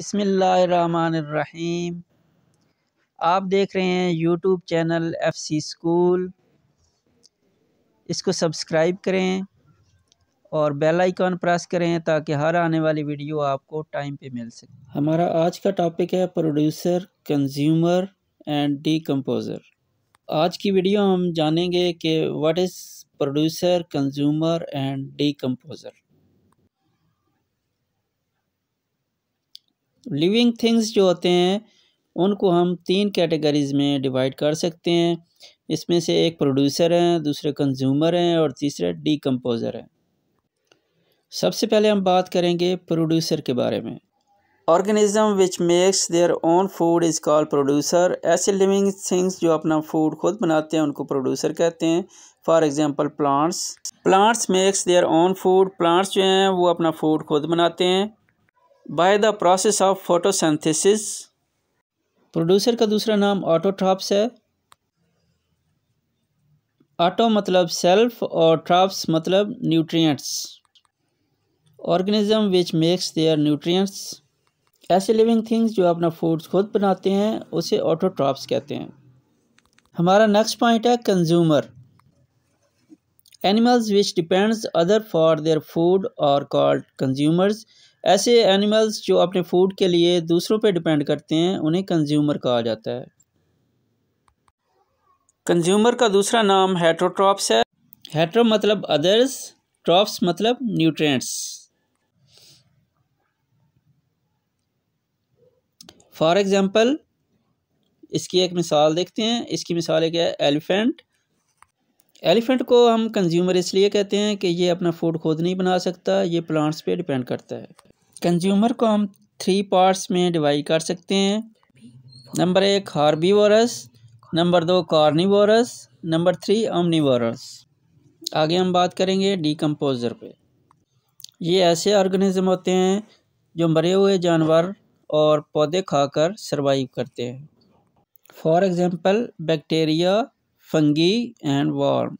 बिसमीम आप देख रहे हैं YouTube channel F C school इसको सब्सक्राइब करें और बेल आइकॉन प्रेस करें ताकि हर आने वाली वीडियो आपको टाइम पे मिल सके। हमारा आज का टॉपिक है प्रोड्यूसर कंज्यूमर एंड डीकम्पोज़र आज की वीडियो हम जानेंगे कि what is producer consumer and decomposer living things जो होते हैं, उनको हम तीन कैटेगरीज़ में डिवाइड कर सकते हैं। इसमें से एक प्रोड्यूसर हैं, दूसरे कंज्यूमर हैं और तीसरे डीकम्पोज़र हैं। सबसे पहले हम बात करेंगे प्रोड्यूसर के बारे में। Organism which makes their own food is call producer ऐसे लिविंग थिंग्स जो अपना फ़ूड खुद बनाते हैं, उनको प्रोड्यूसर कहते हैं। For example plants plants makes their own food plants जो हैं, वो अपना फ़ूड खुद बनाते हैं। By the process of photosynthesis producer का दूसरा नाम ऑटोट्रॉप्स है। ऑटो मतलब सेल्फ और ट्रॉप्स मतलब nutrients. Organism which makes their nutrients ऐसे लिविंग थिंग्स जो अपना फ़ूड खुद बनाते हैं, उसे ऑटोट्रॉप्स कहते हैं। हमारा नेक्स्ट पॉइंट है consumer animals which depends other for their food और कॉल्ड कंज्यूमर्स ऐसे एनिमल्स जो अपने फ़ूड के लिए दूसरों पे डिपेंड करते हैं, उन्हें कंज्यूमर कहा जाता है। कंज्यूमर का दूसरा नाम हेट्रोट्रॉप्स है। हेट्रो मतलब अदर्स ट्रॉप्स मतलब न्यूट्रिएंट्स फॉर एग्ज़ाम्पल इसकी एक मिसाल देखते हैं। इसकी मिसाल एक है एलिफेंट एलिफेंट को हम कंज्यूमर इसलिए कहते हैं कि ये अपना फ़ूड खुद नहीं बना सकता, ये प्लांट्स पे डिपेंड करता है। कंज्यूमर को हम थ्री पार्ट्स में डिवाइड कर सकते हैं। नंबर एक हार्बीवोरस नंबर दो कार्निवोरस नंबर थ्री ओमनीवोरस आगे हम बात करेंगे डीकम्पोज़र पे। ये ऐसे ऑर्गेनिज्म होते हैं जो मरे हुए जानवर और पौधे खाकर सरवाइव करते हैं। For example bacteria fungi and worm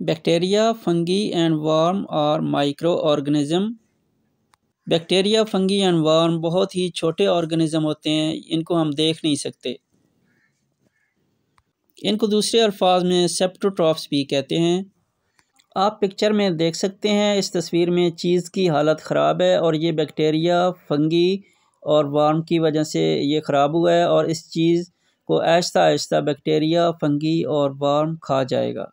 bacteria fungi and worm और microorganism bacteria, fungi, and worm बहुत ही छोटे ऑर्गेनिज्म होते हैं, इनको हम देख नहीं सकते। इनको दूसरे अल्फाज में सेप्टोट्रॉफ्स भी कहते हैं। आप पिक्चर में देख सकते हैं, इस तस्वीर में चीज़ की हालत ख़राब है और ये बैक्टीरिया, फंगी और वार्म की वजह से ये ख़राब हुआ है और इस चीज़ को आहिस्ता आहिस्ता बैक्टीरिया, फंगी और वार्म खा जाएगा।